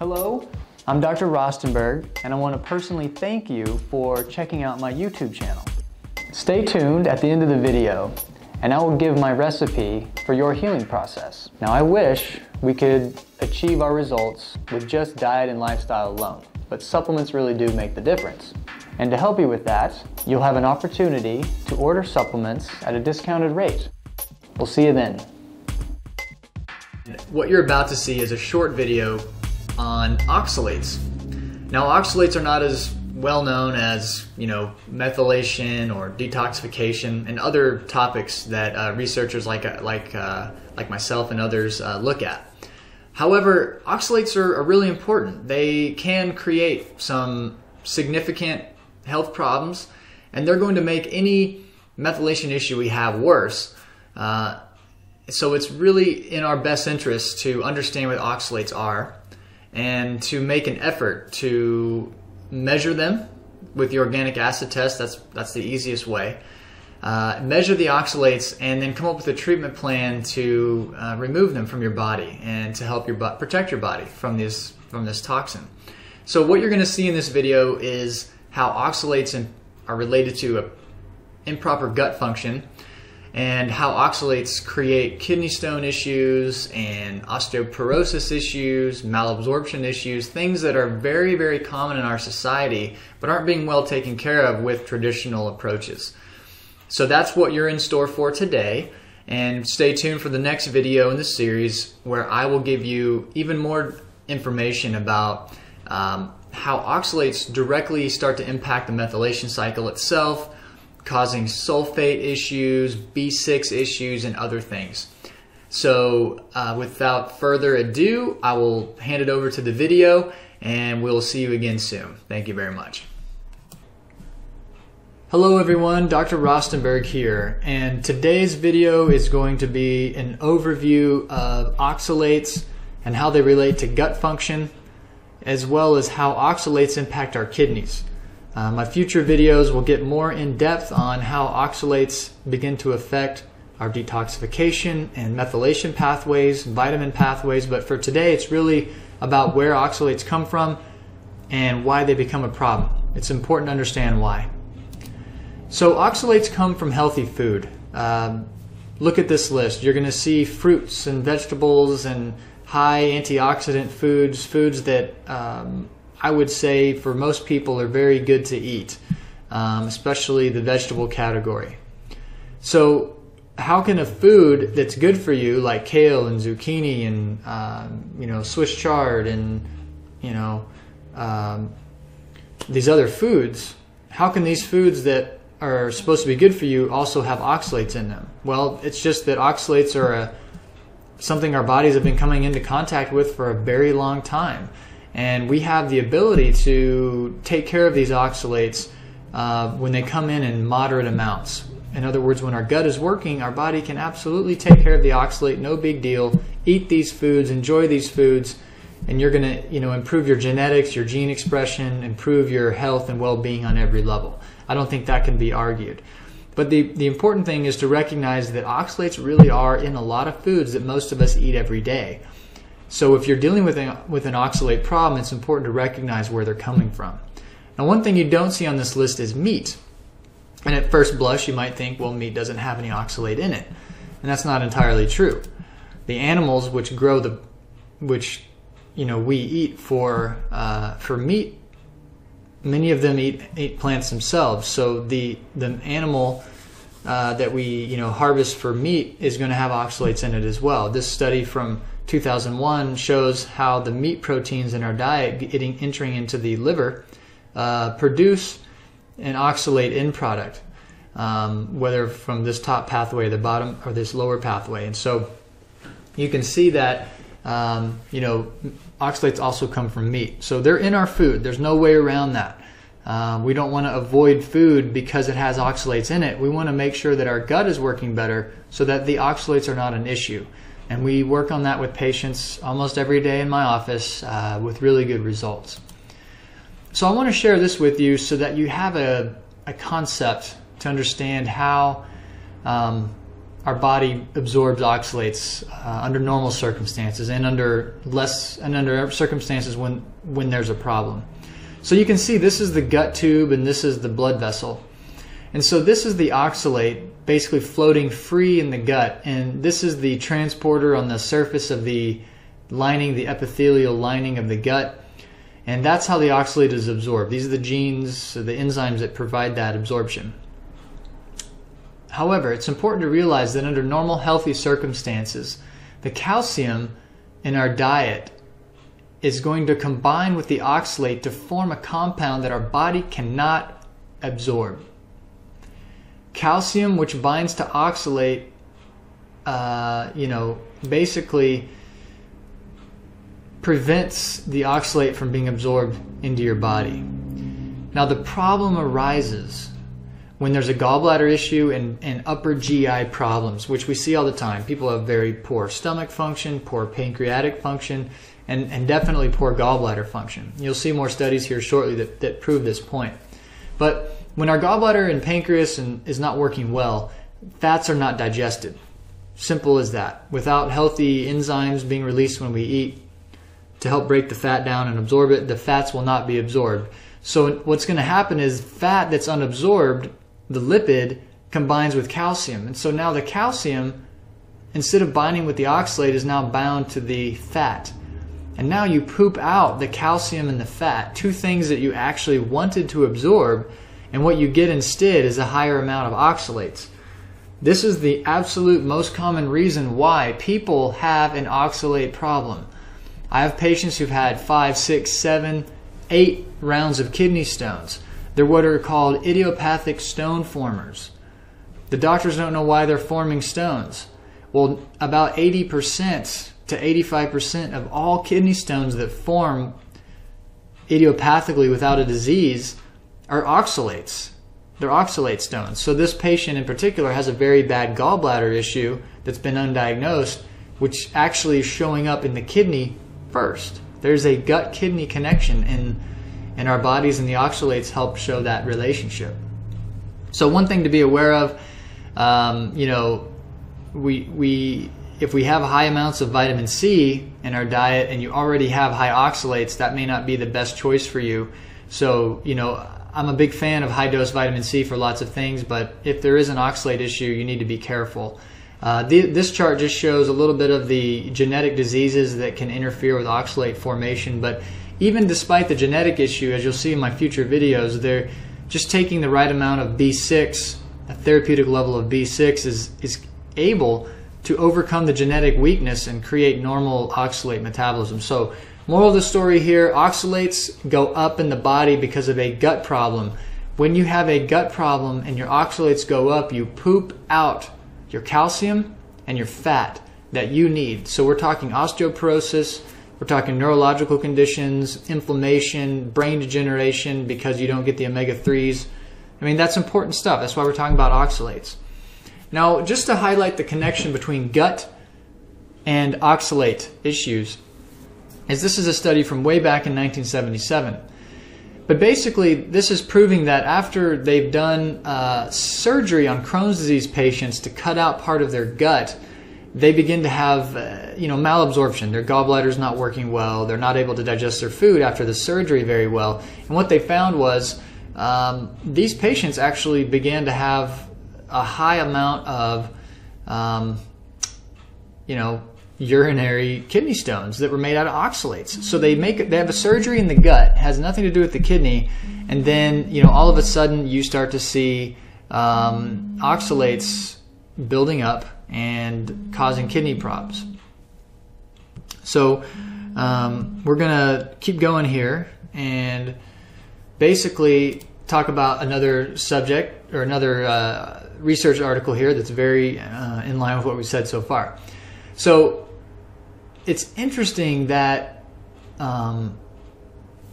Hello, I'm Dr. Rostenberg, and I want to personally thank you for checking out my YouTube channel. Stay tuned at the end of the video, and I will give my recipe for your healing process. Now, I wish we could achieve our results with just diet and lifestyle alone, but supplements really do make the difference. And to help you with that, you'll have an opportunity to order supplements at a discounted rate. We'll see you then. What you're about to see is a short video on oxalates. Now, oxalates are not as well known as you know methylation or detoxification and other topics that uh, researchers like uh, like uh, like myself and others uh, look at. However, oxalates are, are, really important. They can create some significant health problems, and they're going to make any methylation issue we have worse. Uh, so it's really in our best interest to understand what oxalates are and to make an effort to measure them with the organic acid test. That's that's the easiest way. Uh, measure the oxalates and then come up with a treatment plan to uh, remove them from your body and to help your protect your body from this from this toxin. So what you're going to see in this video is how oxalates in, are related to improper gut function and how oxalates create kidney stone issues and osteoporosis issues, malabsorption issues, things that are very, very common in our society but aren't being well taken care of with traditional approaches. So that's what you're in store for today. And stay tuned for the next video in the series where I will give you even more information about um, how oxalates directly start to impact the methylation cycle itself causing sulfate issues, B6 issues, and other things. So uh, without further ado, I will hand it over to the video and we'll see you again soon. Thank you very much. Hello everyone, Dr. Rostenberg here, and today's video is going to be an overview of oxalates and how they relate to gut function, as well as how oxalates impact our kidneys. Uh, my future videos will get more in depth on how oxalates begin to affect our detoxification and methylation pathways, vitamin pathways, but for today it's really about where oxalates come from and why they become a problem. It's important to understand why. So, oxalates come from healthy food. Um, look at this list. You're going to see fruits and vegetables and high antioxidant foods, foods that um, I would say for most people are very good to eat, um, especially the vegetable category. So, how can a food that's good for you, like kale and zucchini and um, you know Swiss chard and you know um, these other foods, how can these foods that are supposed to be good for you also have oxalates in them? Well, it's just that oxalates are a, something our bodies have been coming into contact with for a very long time. And we have the ability to take care of these oxalates uh, when they come in in moderate amounts. In other words, when our gut is working, our body can absolutely take care of the oxalate, no big deal. Eat these foods, enjoy these foods, and you're going to, you know, improve your genetics, your gene expression, improve your health and well-being on every level. I don't think that can be argued. But the, the important thing is to recognize that oxalates really are in a lot of foods that most of us eat every day. So if you're dealing with an, with an oxalate problem, it's important to recognize where they're coming from. Now, one thing you don't see on this list is meat. And at first blush, you might think, well, meat doesn't have any oxalate in it. And that's not entirely true. The animals which grow the, which, you know, we eat for, uh, for meat, many of them eat, eat plants themselves. So the, the animal uh, that we, you know, harvest for meat is going to have oxalates in it as well. This study from 2001 shows how the meat proteins in our diet getting entering into the liver uh, produce an oxalate end product, um, whether from this top pathway, the bottom, or this lower pathway. And so you can see that um, you know oxalates also come from meat, so they're in our food. There's no way around that. Um, we don't want to avoid food because it has oxalates in it. We want to make sure that our gut is working better so that the oxalates are not an issue. And we work on that with patients almost every day in my office uh, with really good results. So I want to share this with you so that you have a, a concept to understand how um, our body absorbs oxalates uh, under normal circumstances and under less and under circumstances when when there's a problem. So you can see this is the gut tube and this is the blood vessel. And so this is the oxalate basically floating free in the gut and this is the transporter on the surface of the lining, the epithelial lining of the gut. And that's how the oxalate is absorbed. These are the genes, the enzymes that provide that absorption. However, it's important to realize that under normal healthy circumstances, the calcium in our diet is going to combine with the oxalate to form a compound that our body cannot absorb. Calcium, which binds to oxalate, uh, you know, basically prevents the oxalate from being absorbed into your body. Now, the problem arises when there's a gallbladder issue and, and upper GI problems, which we see all the time. People have very poor stomach function, poor pancreatic function, and, and definitely poor gallbladder function. You'll see more studies here shortly that, that prove this point. But when our gallbladder and pancreas and, is not working well, fats are not digested. Simple as that. Without healthy enzymes being released when we eat to help break the fat down and absorb it, the fats will not be absorbed. So what's going to happen is fat that's unabsorbed the lipid combines with calcium. And so now the calcium, instead of binding with the oxalate, is now bound to the fat. And now you poop out the calcium and the fat, two things that you actually wanted to absorb, and what you get instead is a higher amount of oxalates. This is the absolute most common reason why people have an oxalate problem. I have patients who've had five, six, seven, eight rounds of kidney stones. They're what are called idiopathic stone formers. The doctors don't know why they're forming stones. Well, about 80% to 85% of all kidney stones that form idiopathically without a disease are oxalates. They're oxalate stones. So this patient in particular has a very bad gallbladder issue that's been undiagnosed, which actually is showing up in the kidney first. There's a gut kidney connection in and our bodies and the oxalates help show that relationship. So one thing to be aware of, um, you know, we we if we have high amounts of vitamin C in our diet and you already have high oxalates, that may not be the best choice for you. So you know, I'm a big fan of high dose vitamin C for lots of things, but if there is an oxalate issue, you need to be careful. Uh, the, this chart just shows a little bit of the genetic diseases that can interfere with oxalate formation, but even despite the genetic issue, as you'll see in my future videos, they're just taking the right amount of B6, a therapeutic level of B6 is, is able to overcome the genetic weakness and create normal oxalate metabolism. So, moral of the story here oxalates go up in the body because of a gut problem. When you have a gut problem and your oxalates go up, you poop out your calcium and your fat that you need. So, we're talking osteoporosis we're talking neurological conditions, inflammation, brain degeneration because you don't get the omega 3s. I mean, that's important stuff. That's why we're talking about oxalates. Now, just to highlight the connection between gut and oxalate issues, is this is a study from way back in 1977. But basically, this is proving that after they've done uh, surgery on Crohn's disease patients to cut out part of their gut, they begin to have, uh, you know, malabsorption. Their gallbladder's not working well. They're not able to digest their food after the surgery very well. And what they found was um, these patients actually began to have a high amount of, um, you know, urinary kidney stones that were made out of oxalates. So they make they have a surgery in the gut, has nothing to do with the kidney, and then you know all of a sudden you start to see um, oxalates building up and causing kidney problems. So um, we're going to keep going here and basically talk about another subject or another uh, research article here that's very uh, in line with what we said so far. So it's interesting that um,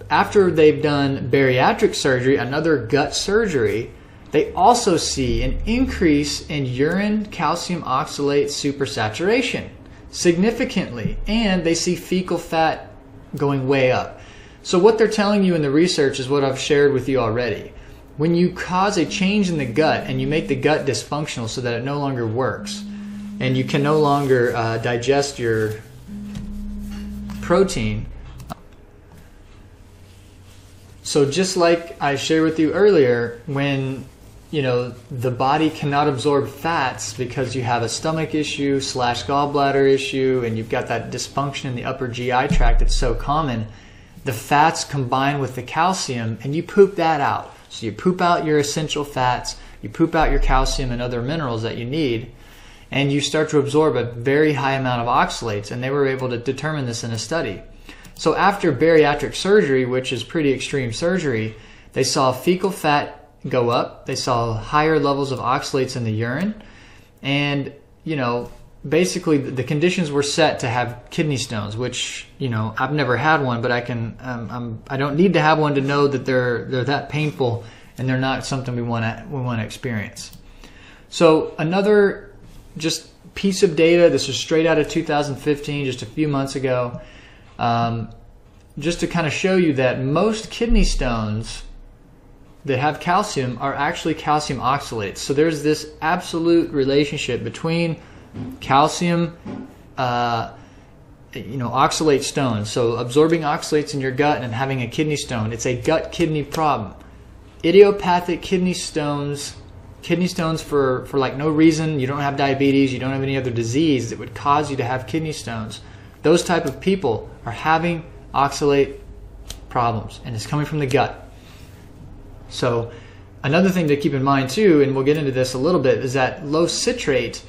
after they've done bariatric surgery, another gut surgery, they also see an increase in urine calcium oxalate supersaturation significantly, and they see fecal fat going way up. So, what they're telling you in the research is what I've shared with you already. When you cause a change in the gut and you make the gut dysfunctional so that it no longer works, and you can no longer uh, digest your protein. So just like I shared with you earlier, when you know the body cannot absorb fats because you have a stomach issue slash gallbladder issue and you've got that dysfunction in the upper GI tract that's so common, the fats combine with the calcium and you poop that out. So you poop out your essential fats, you poop out your calcium and other minerals that you need, and you start to absorb a very high amount of oxalates. And they were able to determine this in a study. So after bariatric surgery, which is pretty extreme surgery, they saw fecal fat go up. They saw higher levels of oxalates in the urine. And, you know, basically the conditions were set to have kidney stones, which, you know, I've never had one, but I can, um, I'm, I don't need to have one to know that they're, they're that painful and they're not something we want to, we want to experience. So another just piece of data. This is straight out of 2015, just a few months ago. Um, just to kind of show you that most kidney stones that have calcium are actually calcium oxalates. So there's this absolute relationship between calcium, uh, you know, oxalate stones. So absorbing oxalates in your gut and having a kidney stone, it's a gut kidney problem. Idiopathic kidney stones kidney stones for, for like no reason, you don't have diabetes, you don't have any other disease that would cause you to have kidney stones. Those type of people are having oxalate problems and it's coming from the gut. So another thing to keep in mind too, and we'll get into this a little bit, is that low citrate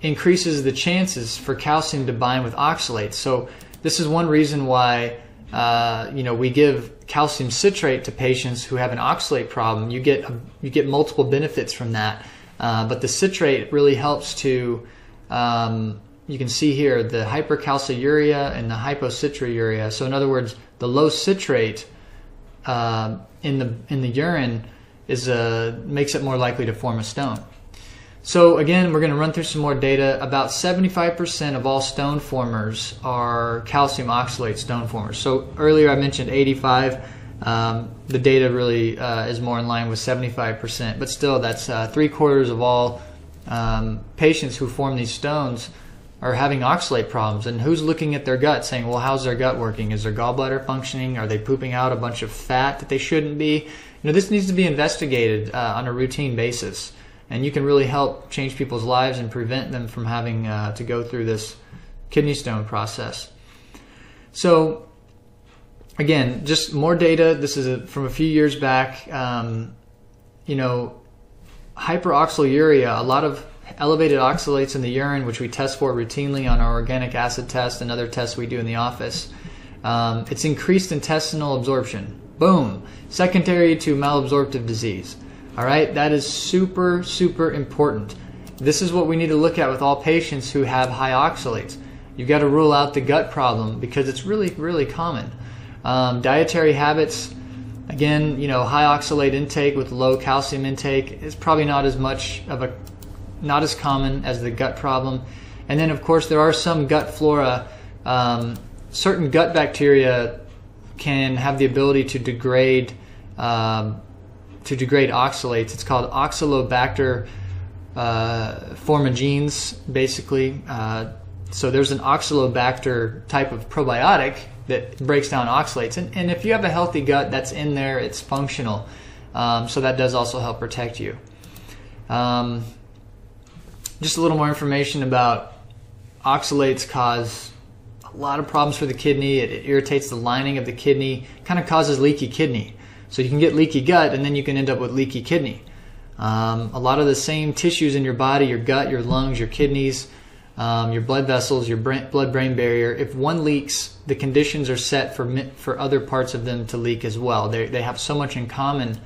increases the chances for calcium to bind with oxalates. So this is one reason why uh, you know, we give calcium citrate to patients who have an oxalate problem. You get you get multiple benefits from that, uh, but the citrate really helps to. Um, you can see here the hypercalciuria and the hypocitriuria. So in other words, the low citrate uh, in the in the urine is a, makes it more likely to form a stone. So again, we're going to run through some more data. About 75% of all stone formers are calcium oxalate stone formers. So earlier I mentioned 85. Um, the data really uh, is more in line with 75%, but still that's uh, three quarters of all um, patients who form these stones are having oxalate problems. And who's looking at their gut saying, well, how's their gut working? Is their gallbladder functioning? Are they pooping out a bunch of fat that they shouldn't be? You know, this needs to be investigated uh, on a routine basis and you can really help change people's lives and prevent them from having uh, to go through this kidney stone process. So, again, just more data. This is a, from a few years back. Um, you know, hyperoxaluria, a lot of elevated oxalates in the urine, which we test for routinely on our organic acid test and other tests we do in the office. Um, it's increased intestinal absorption. Boom. Secondary to malabsorptive disease. All right, that is super, super important. This is what we need to look at with all patients who have high oxalates. You've got to rule out the gut problem because it's really, really common. Um, dietary habits, again, you know, high oxalate intake with low calcium intake is probably not as much of a, not as common as the gut problem. And then, of course, there are some gut flora. Um, certain gut bacteria can have the ability to degrade um, to degrade oxalates. It's called Oxalobacter uh, formigenes, basically. Uh, so there's an Oxalobacter type of probiotic that breaks down oxalates. And, and if you have a healthy gut that's in there, it's functional. Um, so that does also help protect you. Um, just a little more information about oxalates cause a lot of problems for the kidney. It, it irritates the lining of the kidney, kind of causes leaky kidney. So you can get leaky gut and then you can end up with leaky kidney. Um, a lot of the same tissues in your body, your gut, your lungs, your kidneys, um, your blood vessels, your blood brain barrier, if one leaks, the conditions are set for, for other parts of them to leak as well. They, they have so much in common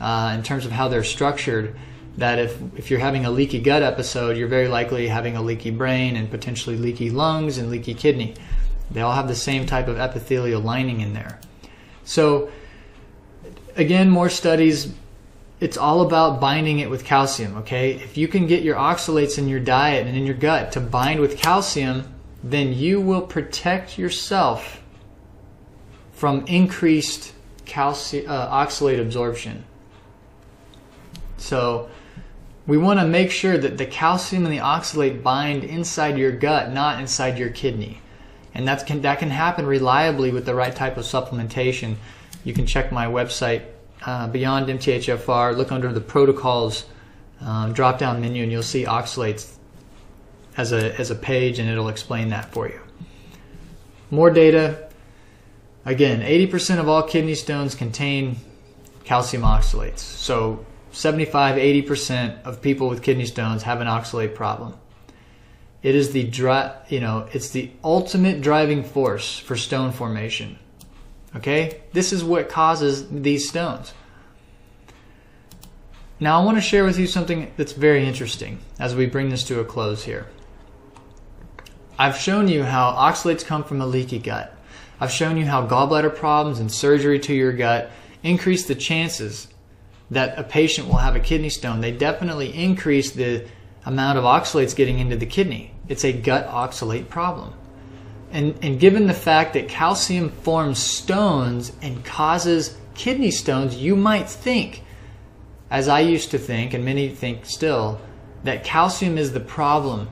uh, in terms of how they're structured that if, if you're having a leaky gut episode, you're very likely having a leaky brain and potentially leaky lungs and leaky kidney. They all have the same type of epithelial lining in there. So again, more studies. It's all about binding it with calcium, okay? If you can get your oxalates in your diet and in your gut to bind with calcium, then you will protect yourself from increased calcium uh, oxalate absorption. So, We want to make sure that the calcium and the oxalate bind inside your gut, not inside your kidney. And that's can, that can happen reliably with the right type of supplementation. You can check my website, uh, Beyond MTHFR, look under the protocols um, drop down menu, and you'll see oxalates as a, as a page, and it'll explain that for you. More data. Again, 80% of all kidney stones contain calcium oxalates. So 75, 80% of people with kidney stones have an oxalate problem. It is the dri- you know, it's the ultimate driving force for stone formation. Okay? This is what causes these stones. Now I want to share with you something that's very interesting as we bring this to a close here. I've shown you how oxalates come from a leaky gut. I've shown you how gallbladder problems and surgery to your gut increase the chances that a patient will have a kidney stone. They definitely increase the amount of oxalates getting into the kidney. It's a gut oxalate problem. And, and given the fact that calcium forms stones and causes kidney stones, you might think, as I used to think, and many think still, that calcium is the problem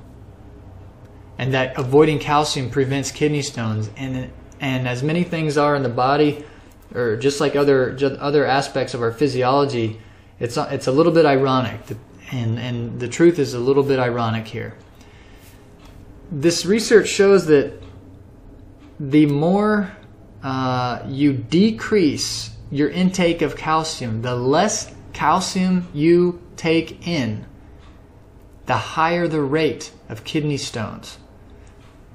and that avoiding calcium prevents kidney stones. And, and as many things are in the body, or just like other other aspects of our physiology, it's it's a little bit ironic, and and the truth is a little bit ironic here. This research shows that the more uh, you decrease your intake of calcium, the less calcium you take in, the higher the rate of kidney stones.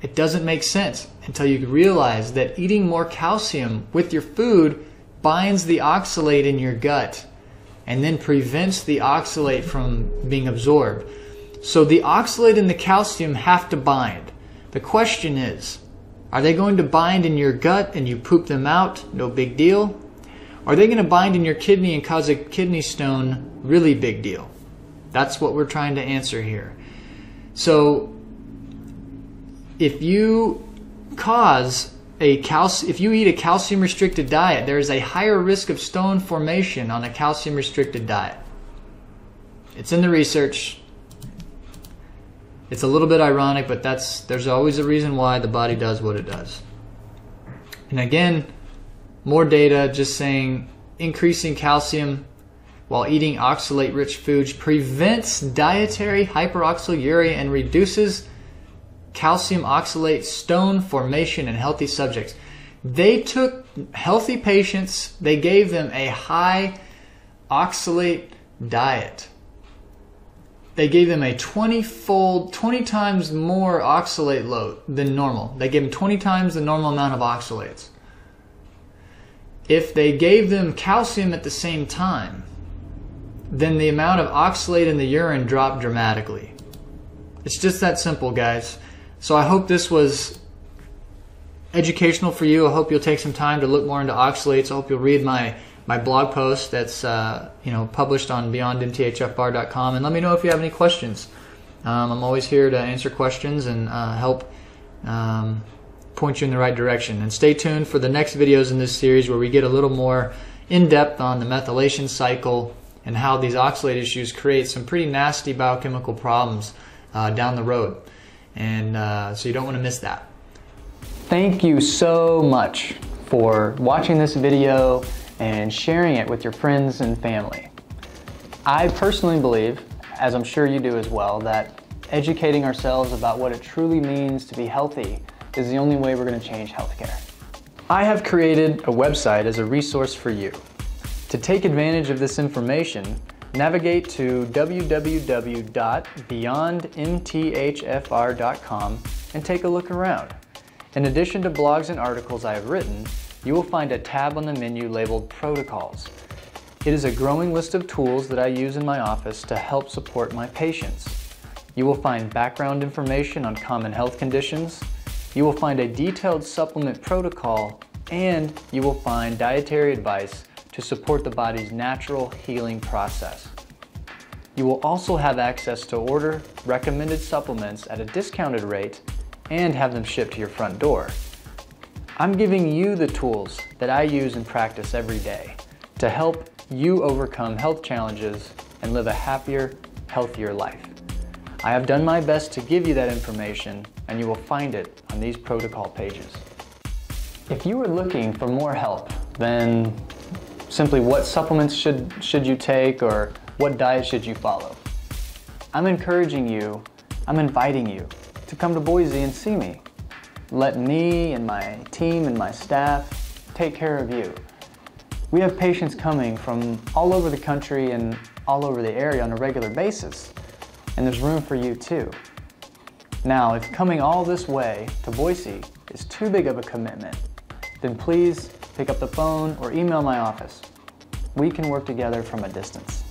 It doesn't make sense until you realize that eating more calcium with your food binds the oxalate in your gut and then prevents the oxalate from being absorbed. So the oxalate and the calcium have to bind. The question is, are they going to bind in your gut and you poop them out? No big deal. Are they going to bind in your kidney and cause a kidney stone? Really big deal. That's what we're trying to answer here. So if you cause a calcium, if you eat a calcium restricted diet, there is a higher risk of stone formation on a calcium restricted diet. It's in the research. It's a little bit ironic, but that's there's always a reason why the body does what it does. And again, more data just saying increasing calcium while eating oxalate rich foods prevents dietary hyperoxaluria and reduces calcium oxalate stone formation in healthy subjects. They took healthy patients, they gave them a high oxalate diet. They gave them a 20 fold, 20 times more oxalate load than normal. They gave them 20 times the normal amount of oxalates. If they gave them calcium at the same time, then the amount of oxalate in the urine dropped dramatically. It's just that simple, guys. So I hope this was educational for you. I hope you'll take some time to look more into oxalates. I hope you'll read my my blog post that's uh, you know published on beyondmthfr.com, and let me know if you have any questions. Um, I'm always here to answer questions and uh, help um, point you in the right direction. And stay tuned for the next videos in this series where we get a little more in depth on the methylation cycle and how these oxalate issues create some pretty nasty biochemical problems uh, down the road and uh, so you don't want to miss that. Thank you so much for watching this video and sharing it with your friends and family. I personally believe, as I'm sure you do as well, that educating ourselves about what it truly means to be healthy is the only way we're going to change healthcare. I have created a website as a resource for you. To take advantage of this information, navigate to www.beyondmthfr.com and take a look around. In addition to blogs and articles I have written, you will find a tab on the menu labeled Protocols. It is a growing list of tools that I use in my office to help support my patients. You will find background information on common health conditions, you will find a detailed supplement protocol, and you will find dietary advice to support the body's natural healing process. You will also have access to order recommended supplements at a discounted rate and have them shipped to your front door. I'm giving you the tools that I use and practice every day to help you overcome health challenges and live a happier, healthier life. I have done my best to give you that information and you will find it on these protocol pages. If you are looking for more help than simply what supplements should, should you take or what diet should you follow, I'm encouraging you, I'm inviting you to come to Boise and see me. Let me and my team and my staff take care of you. We have patients coming from all over the country and all over the area on a regular basis, and there's room for you too. Now, if coming all this way to Boise is too big of a commitment, then please pick up the phone or email my office. We can work together from a distance.